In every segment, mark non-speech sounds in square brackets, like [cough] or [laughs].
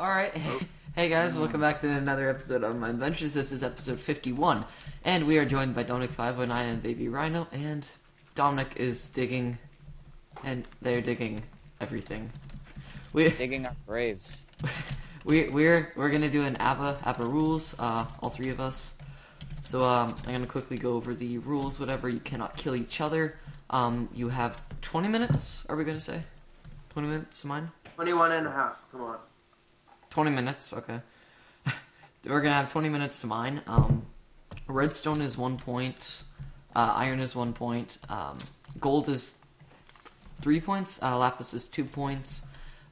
All right. [laughs] Hey guys, welcome back to another episode of Mineventures. This is episode 51, and we are joined by Dominic509 and Baby Rhino, and Dominic is digging, and they're digging everything. We [laughs] digging our graves. we we're we're gonna do an ABBA ABBA rules, uh, all three of us. So um, I'm gonna quickly go over the rules. Whatever, you cannot kill each other. Um, you have 20 minutes. Are we gonna say 20 minutes? Mine. 21 and a half. Come on. 20 minutes, okay. [laughs] We're gonna have 20 minutes to mine. Um, redstone is one point, uh, iron is one point, um, gold is three points, uh, lapis is two points,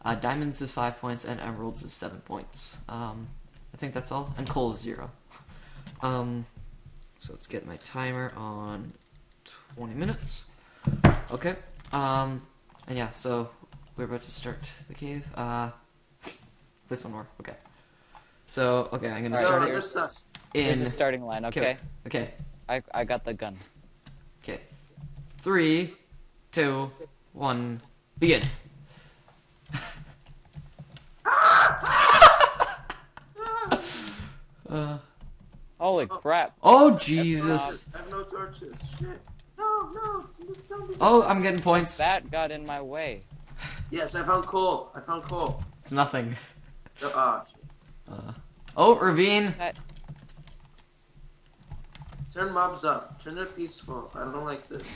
uh, diamonds is five points, and emeralds is seven points. Um, I think that's all, and coal is zero. [laughs] Um, so let's get my timer on 20 minutes. Okay, um, and yeah, so we're about to start the cave. Uh, this one more. Okay. So okay, I'm gonna All start No, it this sucks. in. Here's the starting line. Okay, Okay. I I got the gun. Okay. Three, two, one, begin. [laughs] uh, Holy crap! oh Jesus! I have no torches. Shit. No, no. Oh, I'm getting points. That got in my way. Yes, I found coal. I found coal. It's nothing. No. Uh, oh, ravine. That Turn mobs up. Turn it peaceful. I don't like this.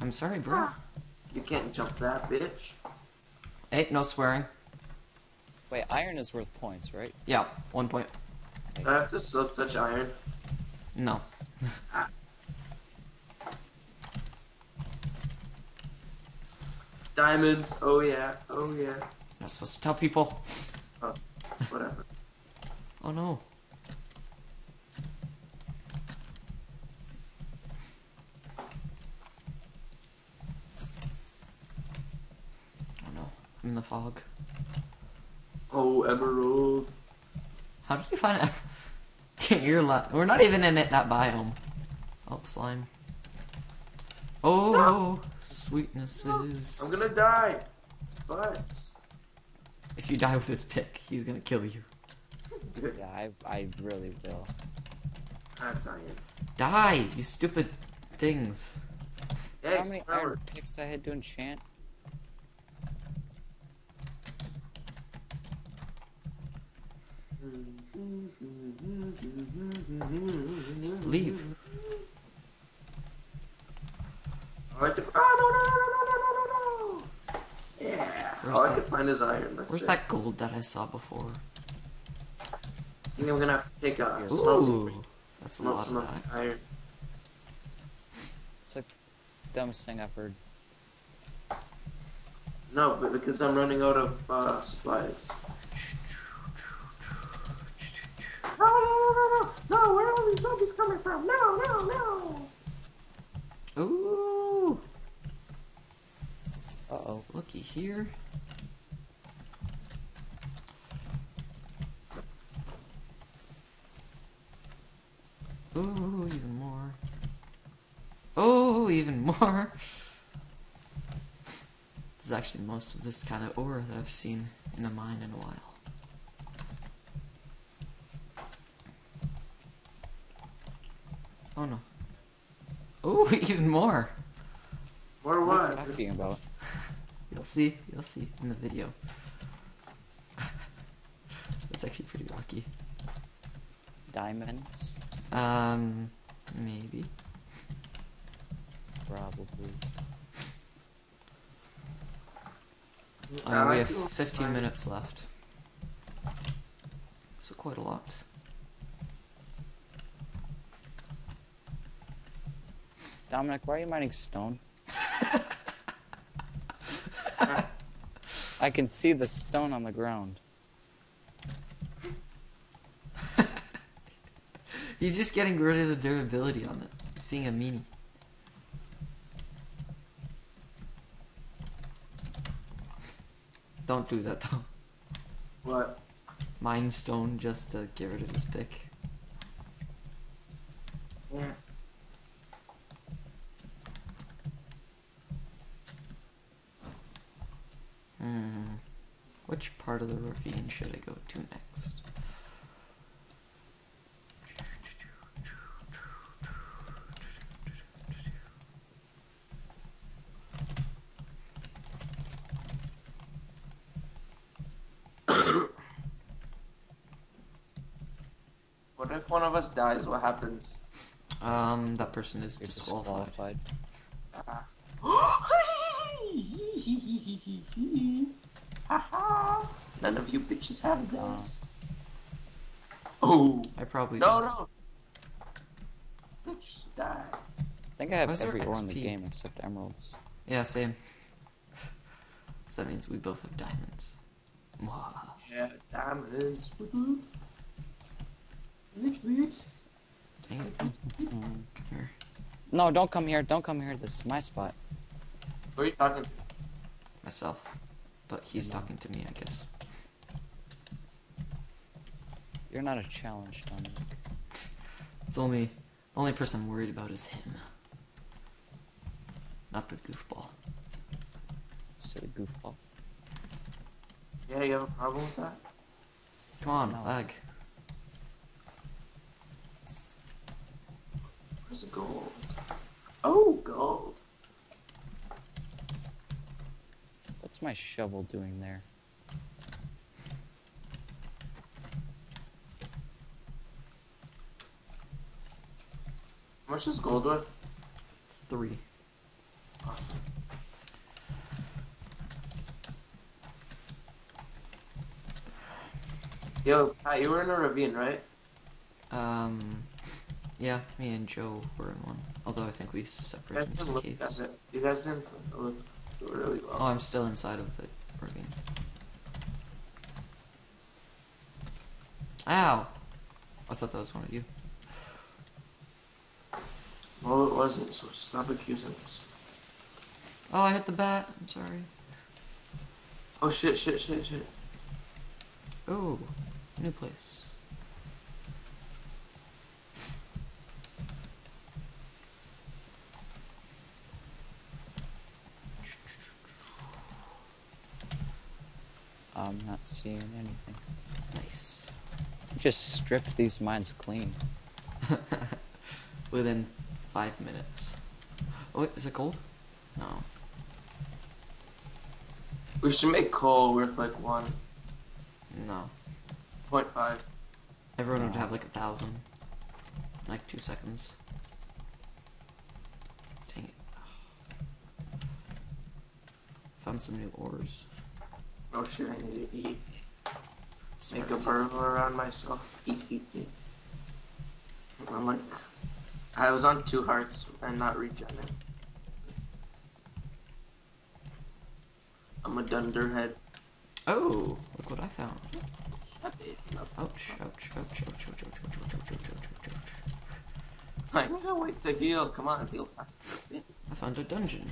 I'm sorry, bro. You can't jump that, bitch. Hey, no swearing. wait, iron is worth points, right? Yeah, one point. I have to silk touch iron. No. Diamonds. Oh yeah. Oh yeah. Not supposed to tell people. Whatever. Oh no. Oh no. I'm in the fog. Oh, emerald. How did you find it? [laughs] You're la- We're not even in it, that biome. Oh, slime. Oh, ah! sweetnesses. I'm gonna die. But. If you die with this pick, he's gonna kill you. Yeah, I I really will. That's iron. Die, you stupid things. Hey, How many Robert. iron picks I had to enchant? Just leave. All I could. Oh no no no no no no no no! Yeah. Where's All I that- could find is iron. That's Where's it. that gold that I saw before? I think I'm gonna have to take a Ooh. smoke, Ooh, that's a smoke lot of of that. iron. It's the dumbest thing I've heard. No, but because I'm running out of uh, supplies. No, no, no, no, no! No, where are all these zombies coming from? No, no, no! Ooh, Oh. looky here. Ooh, even more. Oh, even more. [laughs] This is actually most of this kind of ore that I've seen in a mine in a while. Oh no. Oh, [laughs] even more. More What are you what? talking about? You'll see. You'll see in the video. [laughs] That's actually pretty lucky. Diamonds, Um, maybe. probably. Uh, we have 15 minutes left. So quite a lot. Dominic, why are you mining stone? I can see the stone on the ground. [laughs] He's just getting rid of the durability on it. He's being a meanie. Don't do that though. What? Mine stone just to get rid of his pick. Which part of the ravine should I go to next? What if one of us dies? What happens? Um, that person is You're disqualified. disqualified. Haha. None of you bitches have those. Oh I probably no do. no! Bitch, die. I think I have Why is there every ore in the game except emeralds. Yeah, same. so that means we both have diamonds. Mwah. Yeah, diamonds. Woo-hoo. Lick, lick. Dang it. Come here. No, don't come here. Don't come here. This is my spot. Who are you talking to? Myself. But he's talking to me, I guess. You're not a challenge, Dominic. It's only only person I'm worried about is him. Not the goofball. Silly goofball. Yeah, you have a problem with that? Come on, No. lag. Where's the gold? Oh, gold. What's my shovel doing there? How much is gold worth? Three. Awesome. Yo, Pat, you were in a ravine, right? Um, yeah, me and Joe were in one. Although I think we separated into didn't the look caves. You guys didn't look really well. Oh, I'm still inside of the ravine. Ow! I thought that was one of you. Well, it wasn't, so stop accusing us. Oh, I hit the bat. I'm sorry. Oh shit, shit, shit, shit. Oh, new place. I'm not seeing anything. Nice. Just stripped these mines clean. [laughs] Within five minutes. Oh, wait, is it gold? No. We should make coal worth like one No. point five. Everyone would have like a thousand. Like two seconds. Dang it. Found some new ores. Oh shit, I need to eat. Make a burrow around myself. Eat, eat, eat. I'm like, I was on two hearts and not regening. I'm a dunderhead. Oh, look what I found. Shut. Ouch, ouch, ouch, ouch, ouch, ouch, ouch, ouch, ouch, ouch, ouch, ouch, ouch. I gotta wait to heal. Come on, heal faster. I found a dungeon.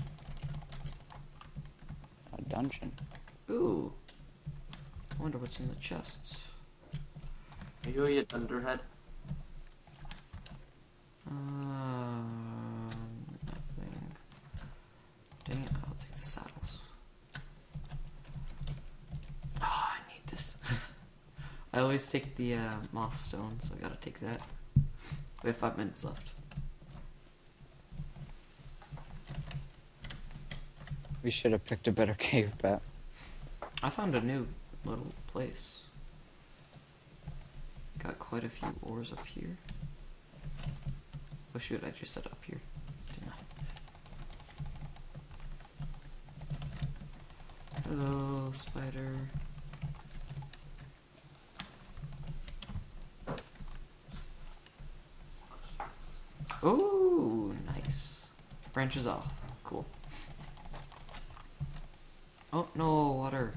A dungeon. Ooh. I wonder what's in the chests. Are you a dunderhead? Um, nothing. Dang it, I'll take the saddles. Oh, I need this. [laughs] I always take the uh, moss stone, so I gotta take that. We have five minutes left. We should have picked a better [laughs] cave bet. I found a new little place. Got quite a few ores up here. Oh shoot, I just said up here? Hello, spider. Oh, nice. Branches off. Cool. Oh, no, water.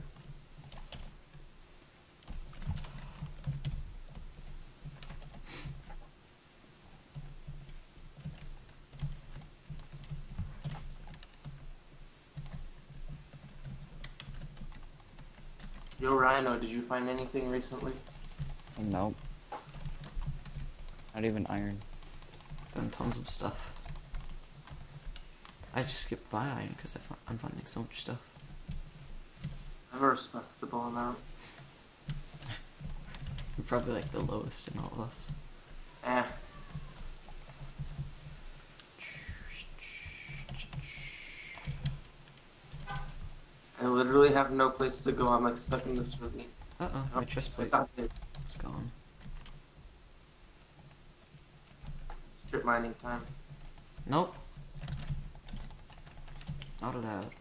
Yo, Rhino, did you find anything recently? Nope. Not even iron. Found tons of stuff. I just skipped by iron because I'm finding so much stuff. I have a respectable amount. [laughs] You're probably like the lowest in all of us. Eh. I literally have no place to go. I'm like stuck in this room. Uh oh, my chest plate Without it. is gone. Strip mining time. Nope. Not allowed.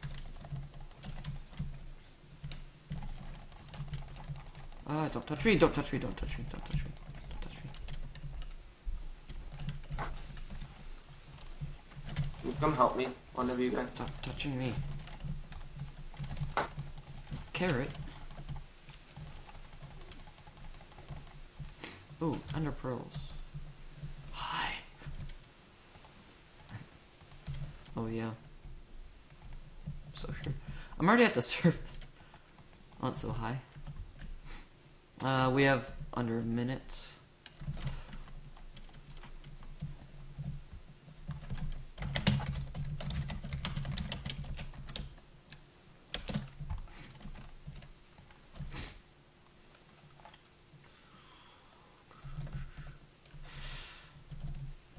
Ah, don't touch me, don't touch me, don't touch me, don't touch me, don't touch me. Come help me? One of you guys. Stop touching me. Carrot. Ooh, ender pearls. Hi. [laughs] oh yeah. So sure. [laughs] I'm already at the [laughs] surface. Not so high. Uh, we have under a minute.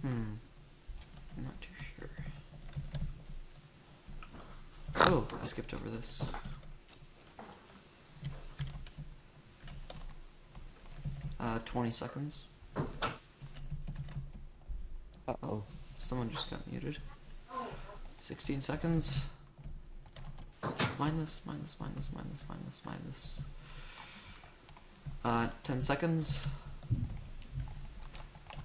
Hmm. I'm not too sure. Oh, I skipped over this. Uh, 20 seconds. Uh oh. Someone just got muted. 16 seconds. Minus, minus, minus, minus, minus, minus. Uh, 10 seconds.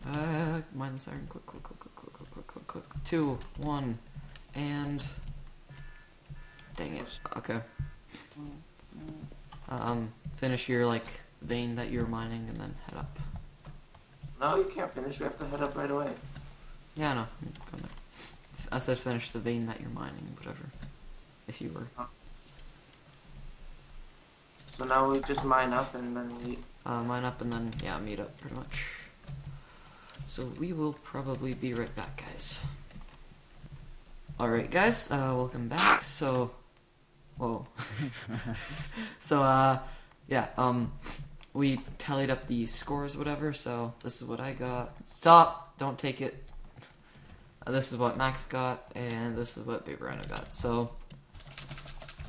Uh, minus iron. Quick, quick, quick, quick, quick, quick, quick, quick, quick. Two, one, and. Dang it. Okay. Um, finish your, like, vein that you're mining and then head up. No, you can't finish. We have to head up right away. Yeah, no. Gonna- I said finish the vein that you're mining, whatever. If you were. So now we just mine up and then we. Uh, mine up and then, yeah, meet up pretty much. So we will probably be right back, guys. Alright, guys, uh, welcome back. So, whoa. [laughs] so, uh, yeah, um, we tallied up the scores, whatever, so this is what I got. Stop! Don't take it. Uh, this is what Max got, and this is what Baby Rhino got. So,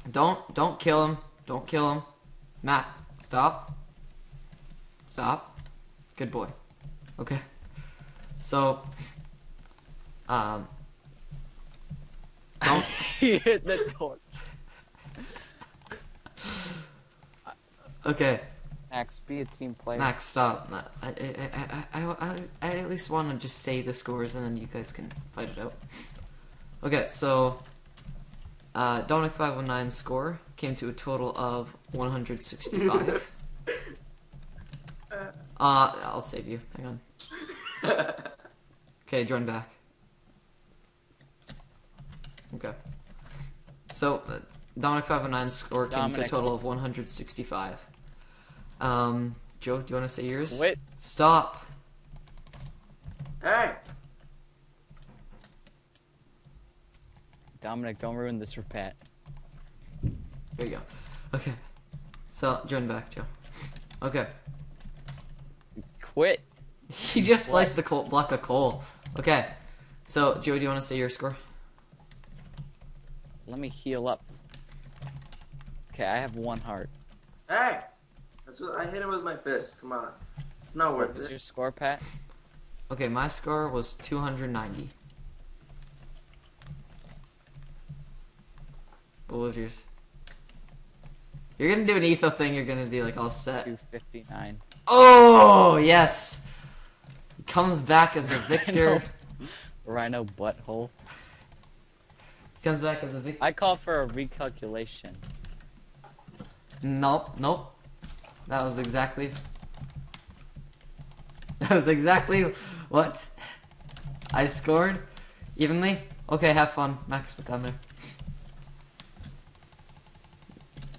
don't, don't kill him. Don't kill him. Matt, stop. Stop. Good boy. Okay. So, um, don't. [laughs] he hit the torch. [laughs] Okay, Max, be a team player. Max, stop. I, I, I, I, I, I at least want to just say the scores and then you guys can fight it out. Okay, so, uh, Dominic 519 score came to a total of 165. [laughs] uh, I'll save you. Hang on. Okay, join back. Okay. So, uh, Dominic 509's score came to a total of 165. Um, Joe, do you want to say yours? Quit. Stop. Hey! Dominic, don't ruin this for Pat. There you go. Okay. So, join back, Joe. Okay. Quit. [laughs] He just What? placed the coal, block of coal. Okay. So, Joe, do you want to say your score? Let me heal up. Okay, I have one heart. Hey! That's I hit him with my fist. Come on. It's not What worth was it. your score, Pat? Okay, my score was 290. What was yours? You're gonna do an Etho thing, you're gonna be like all set. 259. Oh, yes! He comes back as a [laughs] victor. Rhino butthole. He comes back as a victor. I call for a recalculation. Nope, nope. That was exactly. That was exactly what I scored. Evenly? Okay, have fun. Max, put down there.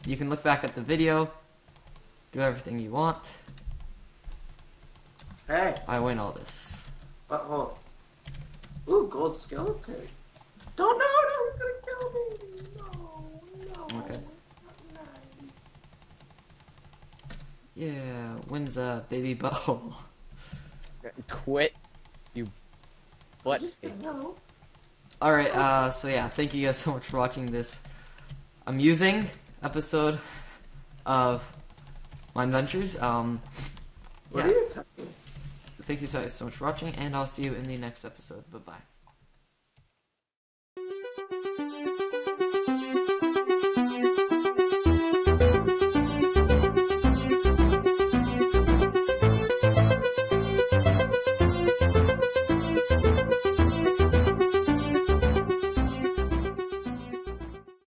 You can look back at the video, do everything you want. Hey! I win all this. Butthole. Ooh, gold skeleton. Don't know, no, he's gonna kill me. No, no. Okay. Not nice. Yeah, wins a baby [laughs] bow. Quit. You butt Just face. All right. Uh, so yeah, thank you guys so much for watching this amusing episode of Mineventures. Um, What yeah, are you talking? thank you guys so much for watching, and I'll see you in the next episode. Bye bye.